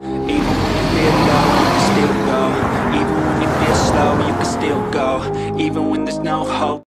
Even when you feel low, you can still go. Even when slow, you can still go. Even when there's no hope.